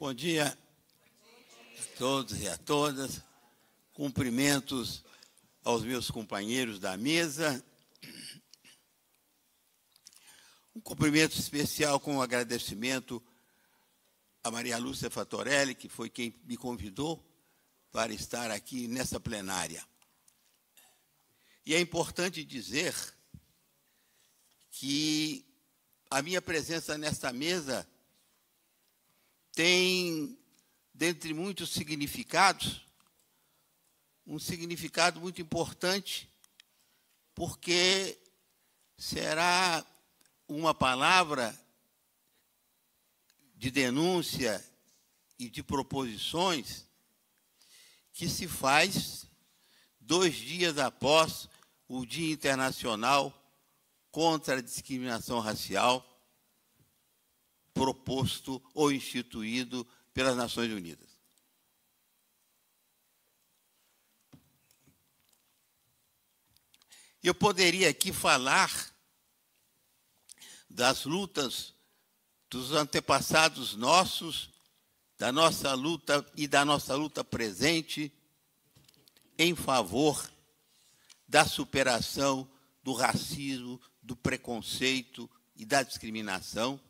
Bom dia a todos e a todas. Cumprimentos aos meus companheiros da mesa. Um cumprimento especial com um agradecimento a Maria Lúcia Fatorelli, que foi quem me convidou para estar aqui nessa plenária. E é importante dizer que a minha presença nesta mesa tem, dentre muitos significados, um significado muito importante, porque será uma palavra de denúncia e de proposições que se faz dois dias após o Dia Internacional contra a Discriminação Racial, proposto ou instituído pelas Nações Unidas. Eu poderia aqui falar das lutas dos antepassados nossos, da nossa luta e da nossa luta presente em favor da superação do racismo, do preconceito e da discriminação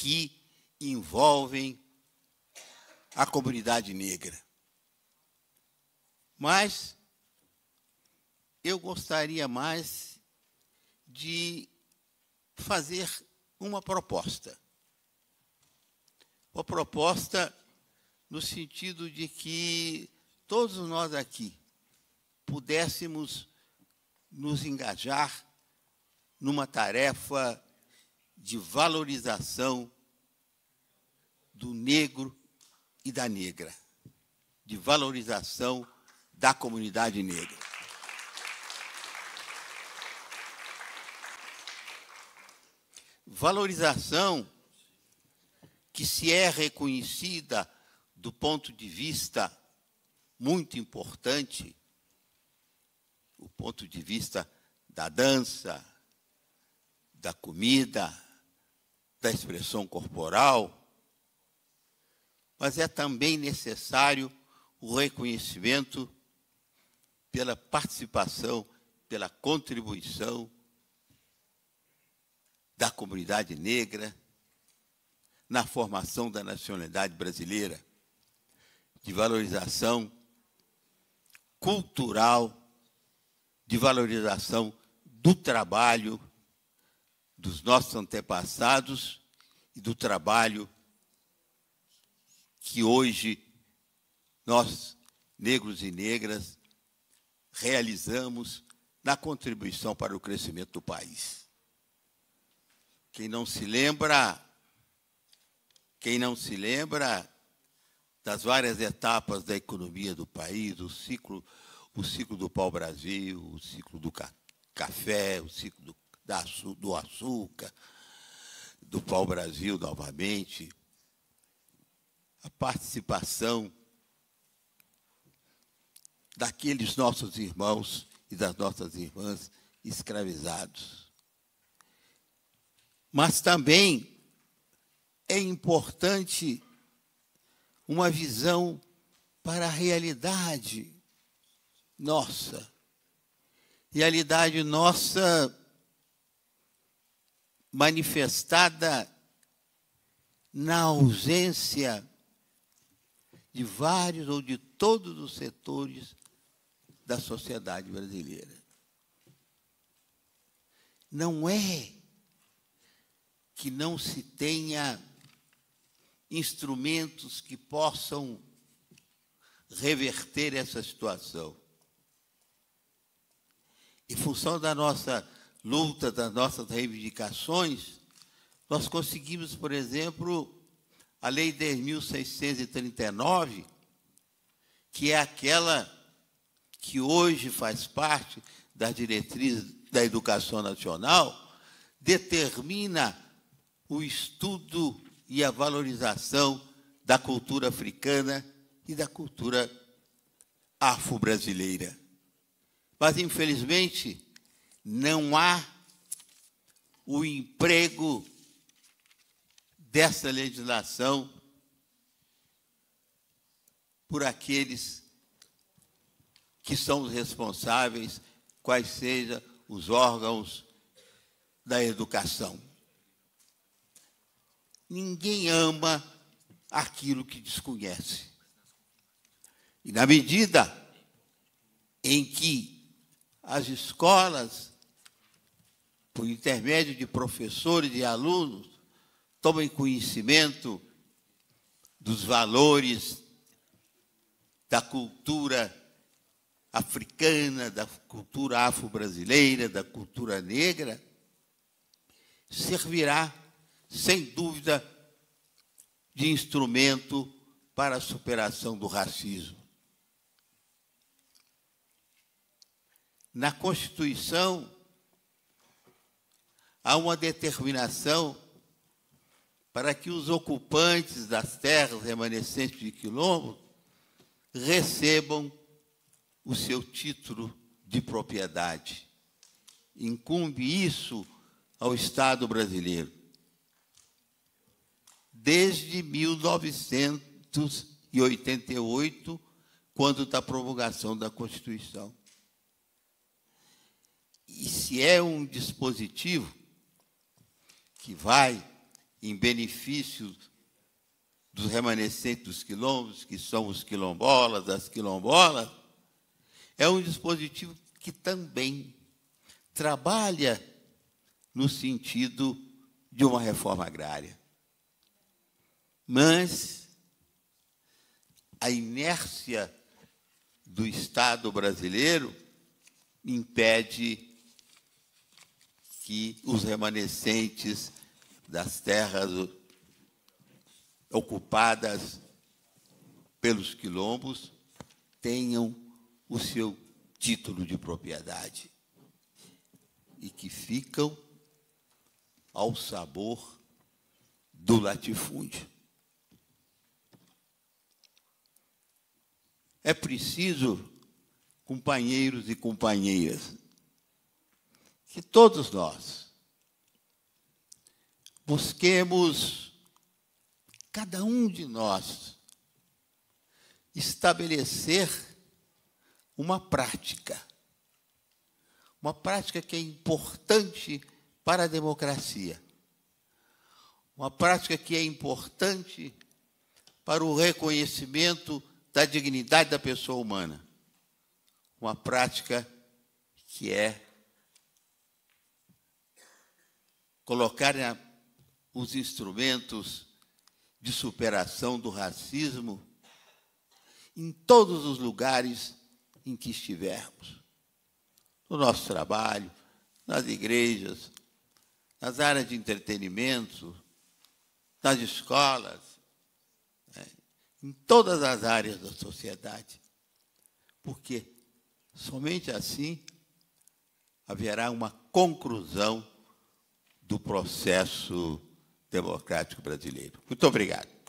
que envolvem a comunidade negra. Mas eu gostaria mais de fazer uma proposta. Uma proposta no sentido de que todos nós aqui pudéssemos nos engajar numa tarefa de valorização do negro e da negra, de valorização da comunidade negra. Valorização que se é reconhecida do ponto de vista muito importante, o ponto de vista da dança, da comida, da expressão corporal, mas é também necessário o reconhecimento pela participação, pela contribuição da comunidade negra na formação da nacionalidade brasileira, de valorização cultural, de valorização do trabalho dos nossos antepassados e do trabalho que hoje nós, negros e negras, realizamos na contribuição para o crescimento do país. Quem não se lembra, quem não se lembra das várias etapas da economia do país, o ciclo, o ciclo do pau-brasil, o ciclo do ca café, o ciclo do do açúcar, do pau-brasil novamente, a participação daqueles nossos irmãos e das nossas irmãs escravizados. Mas também é importante uma visão para a realidade nossa. Realidade nossa manifestada na ausência de vários ou de todos os setores da sociedade brasileira. Não é que não se tenha instrumentos que possam reverter essa situação. Em função da nossa luta, das nossas reivindicações, nós conseguimos, por exemplo, a Lei 10.639, que é aquela que hoje faz parte das diretrizes da educação nacional, determina o estudo e a valorização da cultura africana e da cultura afro-brasileira. Mas, infelizmente, não há o emprego dessa legislação por aqueles que são os responsáveis, quais sejam os órgãos da educação. Ninguém ama aquilo que desconhece. E na medida em que as escolas, por intermédio de professores e alunos, tomem conhecimento dos valores da cultura africana, da cultura afro-brasileira, da cultura negra, servirá, sem dúvida, de instrumento para a superação do racismo. Na Constituição, há uma determinação para que os ocupantes das terras remanescentes de quilombo recebam o seu título de propriedade. Incumbe isso ao Estado brasileiro. Desde 1988, quando da promulgação da Constituição. E se é um dispositivo que vai em benefício dos remanescentes dos quilombos, que são os quilombolas, as quilombolas, é um dispositivo que também trabalha no sentido de uma reforma agrária. Mas a inércia do Estado brasileiro impede que os remanescentes das terras ocupadas pelos quilombos tenham o seu título de propriedade e que ficam ao sabor do latifúndio. É preciso, companheiros e companheiras, que todos nós busquemos, cada um de nós, estabelecer uma prática. Uma prática que é importante para a democracia. Uma prática que é importante para o reconhecimento da dignidade da pessoa humana. Uma prática que é colocar os instrumentos de superação do racismo em todos os lugares em que estivermos. No nosso trabalho, nas igrejas, nas áreas de entretenimento, nas escolas, né? em todas as áreas da sociedade. Porque somente assim haverá uma conclusão do processo democrático brasileiro. Muito obrigado.